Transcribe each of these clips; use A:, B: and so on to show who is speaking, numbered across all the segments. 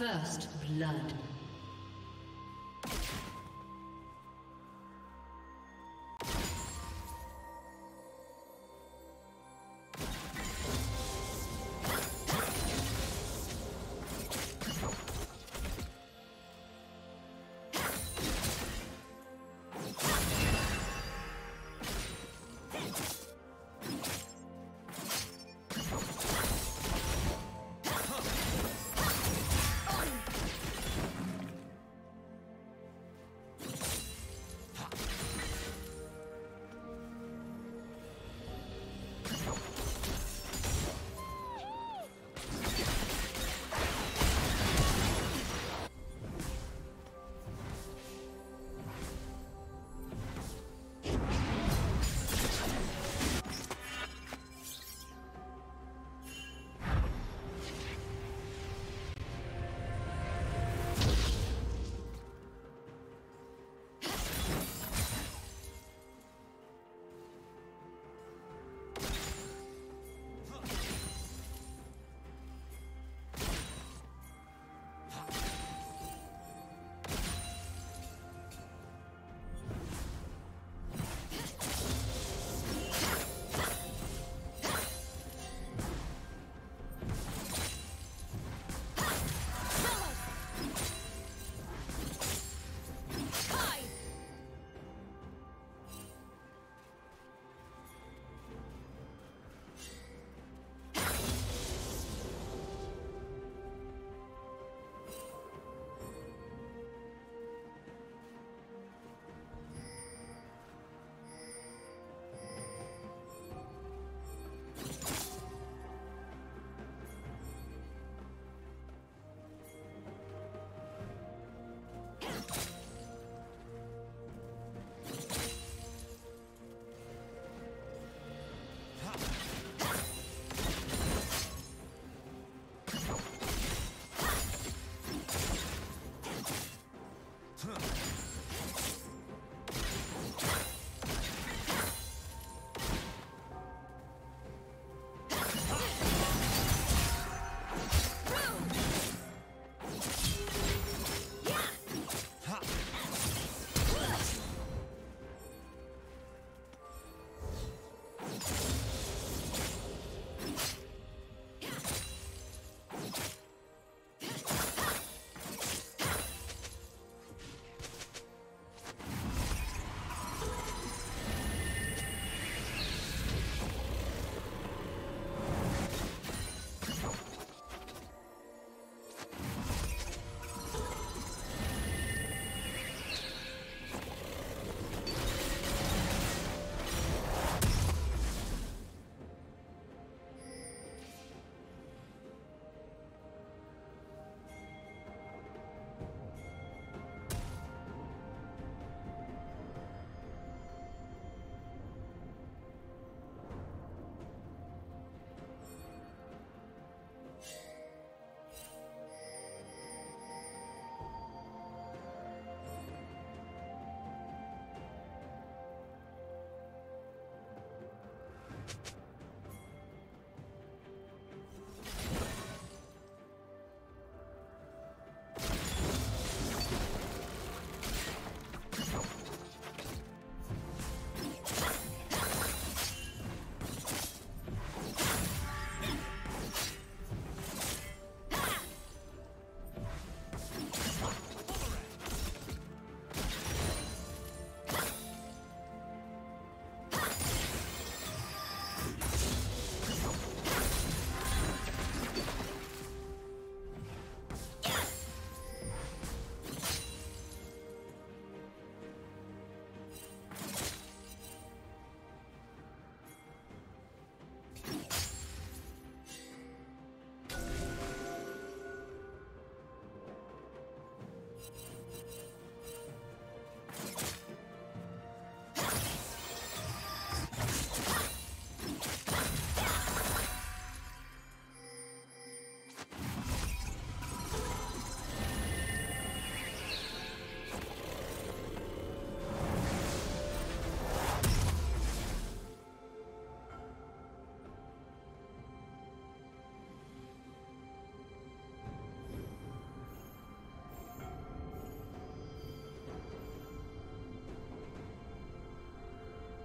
A: First blood.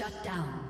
A: Shut down.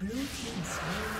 A: Blue team